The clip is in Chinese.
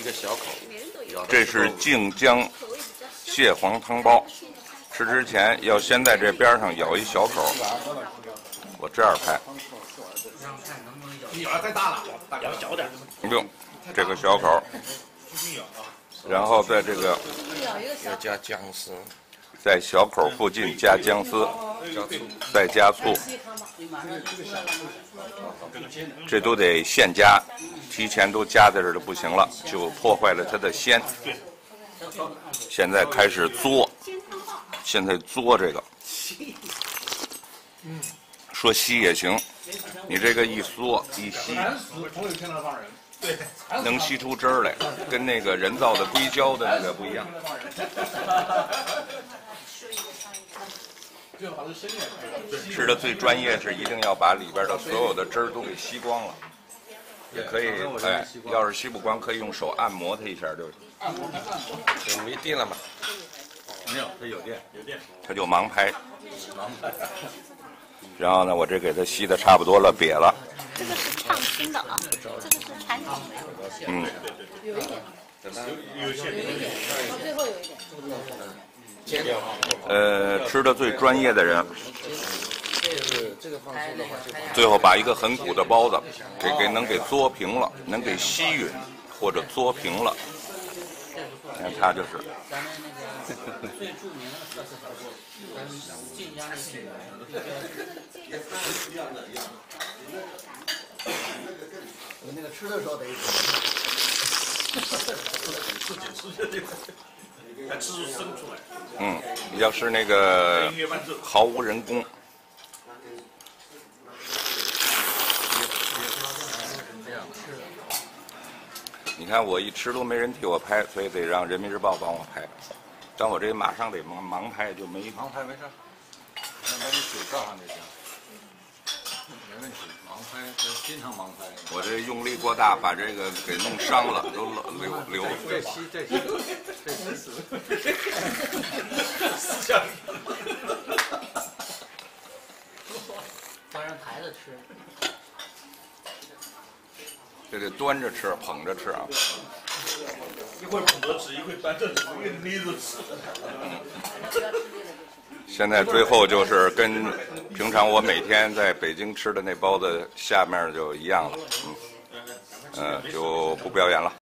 一个小口，这是靖江蟹黄汤包，吃之前要先在这边上咬一小口。我这样拍，你咬太大了，咬小点。用这个小口，然后在这个要加姜丝，在小口附近加姜丝，再加醋，这都得现加，提前都加在这儿就不行了，就破坏了它的鲜。现在开始嘬，现在嘬这个，说吸也行，你这个一嘬一吸，能吸出汁儿来，跟那个人造的硅胶的那个不一样。吃的最专业是一定要把里边的所有的汁儿都给吸光了，也可以，哎，要是吸不光，可以用手按摩它一下就，就没电了嘛。没有，它有电，有电。它就盲拍。然后呢，我这给它吸的差不多了，瘪了。这个是创新的啊，这个是传统的。嗯，有一点，有限，有一点，最后有一点。呃，吃的最专业的人，这个这个放松的话，最后把一个很鼓的包子给给能给嘬平了，能给吸吮或者嘬平了。你看它就是，咱们那个最著名的特色小吃，咱们晋江的你那个吃的时候得自己吃下去，还吃出生出来。嗯，要是那个毫无人工，你看我一吃都没人替我拍，所以得让人民日报帮我拍。但我这马上得盲盲拍，就没盲拍没事儿，那把你水倒上就行，没问题。盲拍，这经常盲拍。我这用力过大，把这个给弄伤了，都流流这吸这吸这吸死。思想当然抬着吃。这得端着吃，捧着吃啊。一会儿捧着吃，一会儿端着吃，一会着吃。现在最后就是跟平常我每天在北京吃的那包子下面就一样了，嗯，呃，就不表演了。